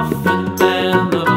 muffin man,